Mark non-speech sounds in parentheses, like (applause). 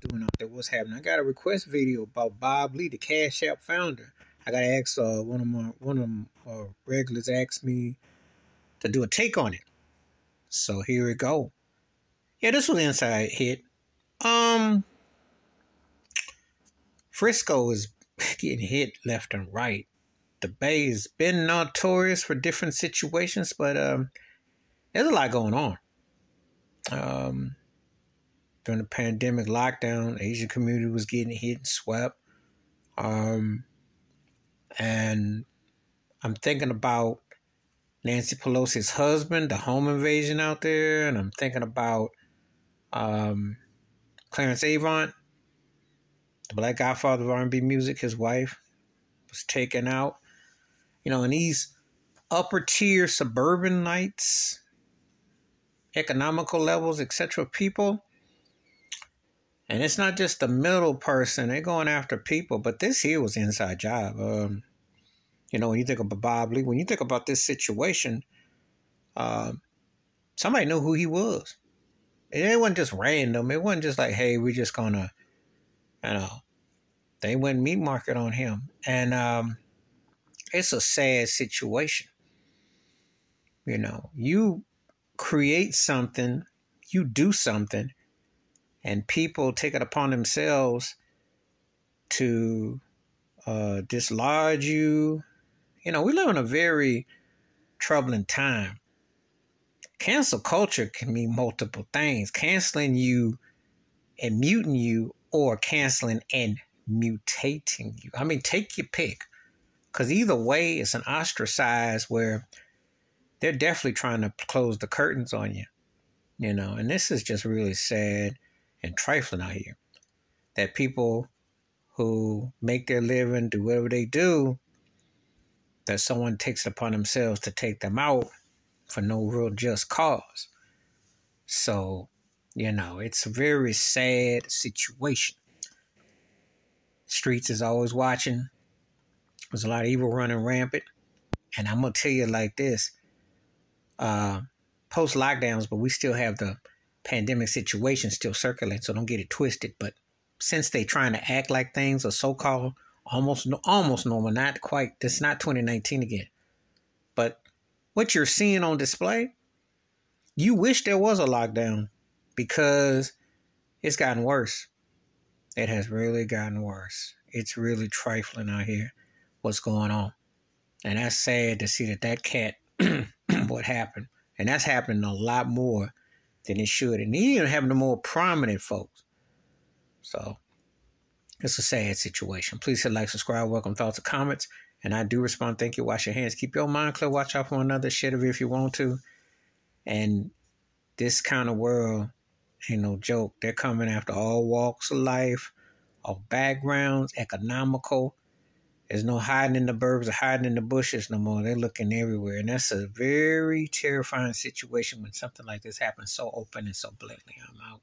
doing out there? What's happening? I got a request video about Bob Lee, the Cash App founder. I got to ask uh, one of my one of my uh, regulars asked me to do a take on it. So here we go. Yeah, this was inside hit. Um, Frisco is (laughs) getting hit left and right. The Bay has been notorious for different situations, but um, there's a lot going on. Um, during the pandemic lockdown, Asian community was getting hit and swept. Um, and I'm thinking about Nancy Pelosi's husband, the home invasion out there, and I'm thinking about um, Clarence Avant, the Black Godfather of R&B music. His wife was taken out. You know, and these upper tier suburban nights, economical levels, etc. People, and it's not just the middle person; they're going after people. But this here was inside job. Um, you know, when you think about Bob Lee, when you think about this situation, um, somebody knew who he was. It wasn't just random. It wasn't just like, hey, we're just gonna, you know, they went meat market on him, and um, it's a sad situation. You know, you create something, you do something, and people take it upon themselves to uh, dislodge you, you know, we live in a very troubling time. Cancel culture can mean multiple things canceling you and muting you, or canceling and mutating you. I mean, take your pick. Because either way, it's an ostracize where they're definitely trying to close the curtains on you. You know, and this is just really sad and trifling out here. That people who make their living, do whatever they do, that someone takes it upon themselves to take them out for no real just cause. So, you know, it's a very sad situation. Streets is always watching. There's a lot of evil running rampant. And I'm gonna tell you like this. Uh post lockdowns, but we still have the pandemic situation still circulating, so don't get it twisted. But since they're trying to act like things are so called almost almost normal, not quite. This not 2019 again. But what you're seeing on display, you wish there was a lockdown because it's gotten worse. It has really gotten worse. It's really trifling out here what's going on. And that's sad to see that that cat, (clears throat) what happened. And that's happening a lot more than it should. And even having the more prominent folks. So it's a sad situation. Please hit like, subscribe, welcome thoughts or comments. And I do respond. Thank you. Wash your hands. Keep your mind clear. Watch out for another shit of you if you want to. And this kind of world ain't no joke. They're coming after all walks of life, all backgrounds, economical. There's no hiding in the burbs or hiding in the bushes no more. They're looking everywhere. And that's a very terrifying situation when something like this happens so open and so blatantly. I'm out.